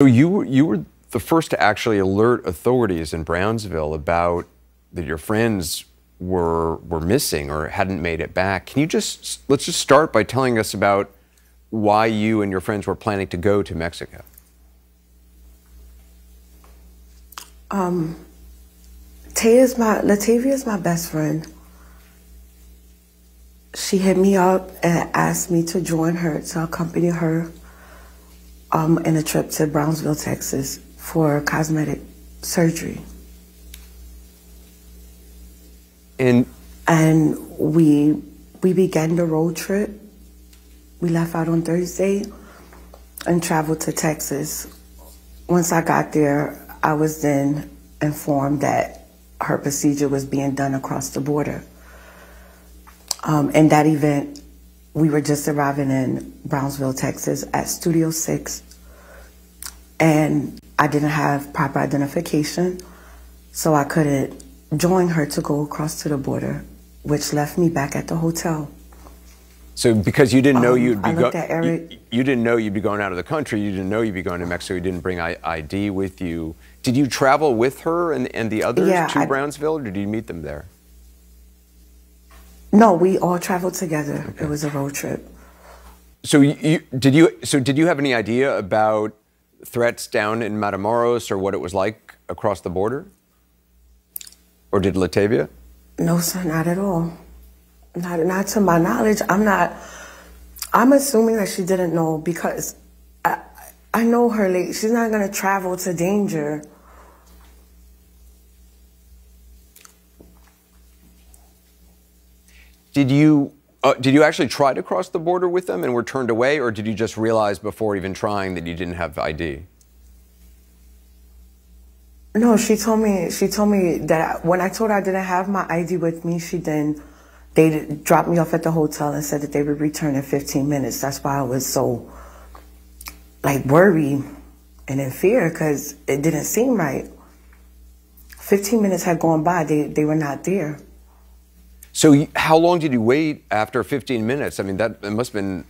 So you you were the first to actually alert authorities in Brownsville about that your friends were were missing or hadn't made it back. Can you just let's just start by telling us about why you and your friends were planning to go to Mexico? Um, my Latavia is my best friend. She hit me up and asked me to join her to accompany her um, in a trip to Brownsville, Texas for cosmetic surgery. And and we we began the road trip. We left out on Thursday and traveled to Texas. Once I got there, I was then informed that her procedure was being done across the border. Um, in that event, we were just arriving in Brownsville, Texas at Studio 6. And I didn't have proper identification, so I couldn't join her to go across to the border, which left me back at the hotel. So because you didn't know Um, you'd be going, you, you didn't know you'd be going out of the country. You didn't know you'd be going to Mexico. You didn't bring I- ID with you. Did you travel with her and, and the others Yeah, to I- Brownsville, or did you meet them there? No, we all traveled together. It was a road trip. So you, you did you so did you have any idea about threats down in Matamoros or what it was like across the border? Or did Latavia? No, sir, not at all. Not, not to my knowledge. I'm not. I'm assuming that she didn't know because I, I know her. Like, she's not gonna travel to danger. Did you uh, did you actually try to cross the border with them and were turned away, or did you just realize before even trying that you didn't have ID? No, she told me. She told me that when I told her I didn't have my ID with me, she then they dropped me off at the hotel and said that they would return in 15 minutes. That's why I was so like worried and in fear because it didn't seem right. 15 minutes had gone by. They they were not there. So how long did you wait after 15 minutes? I mean, that must have been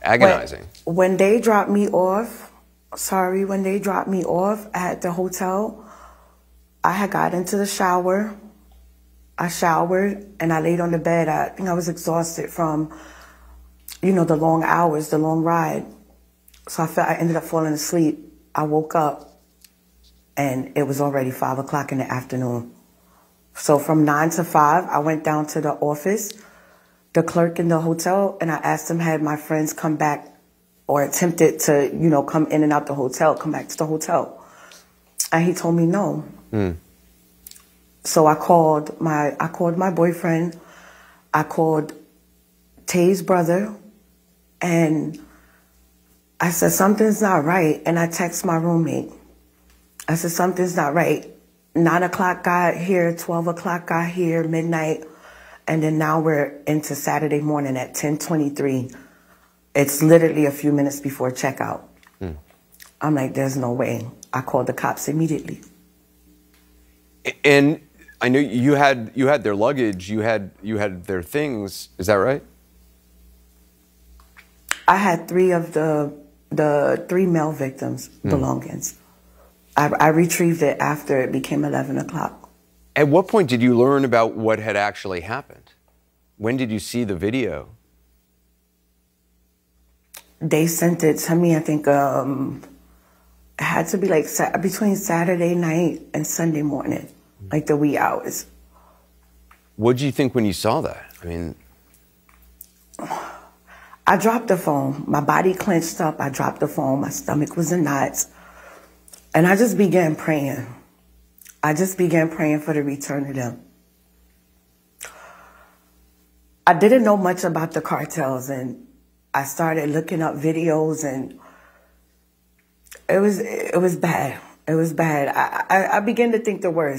agonizing. When, when they dropped me off, sorry, when they dropped me off at the hotel, I had got into the shower. I showered and I laid on the bed. I think I was exhausted from, you know, the long hours, the long ride. So I felt I ended up falling asleep. I woke up and it was already five o'clock in the afternoon. So from nine to five, I went down to the office, the clerk in the hotel, and I asked him had my friends come back or attempted to, you know, come in and out the hotel, come back to the hotel. And he told me no. Hmm. So I called my I called my boyfriend, I called Tay's brother, and I said something's not right. And I text my roommate. I said something's not right. Nine o'clock got here, twelve o'clock got here, midnight, and then now we're into Saturday morning at ten twenty three. It's literally a few minutes before checkout. Hmm. I'm like, there's no way. I called the cops immediately. And I knew you had you had their luggage, you had you had their things. Is that right? I had three of the the three male victims' hmm. belongings. I, I retrieved it after it became eleven o'clock. At what point did you learn about what had actually happened? When did you see the video? They sent it to me. I think um, it had to be like sa- between Saturday night and Sunday morning, like the wee hours. What did you think when you saw that? I mean, I dropped the phone. My body clenched up. I dropped the phone. My stomach was in knots. And I just began praying. I just began praying for the return of them. I didn't know much about the cartels and I started looking up videos and it was it was bad. It was bad. I, I, I began to think the worst.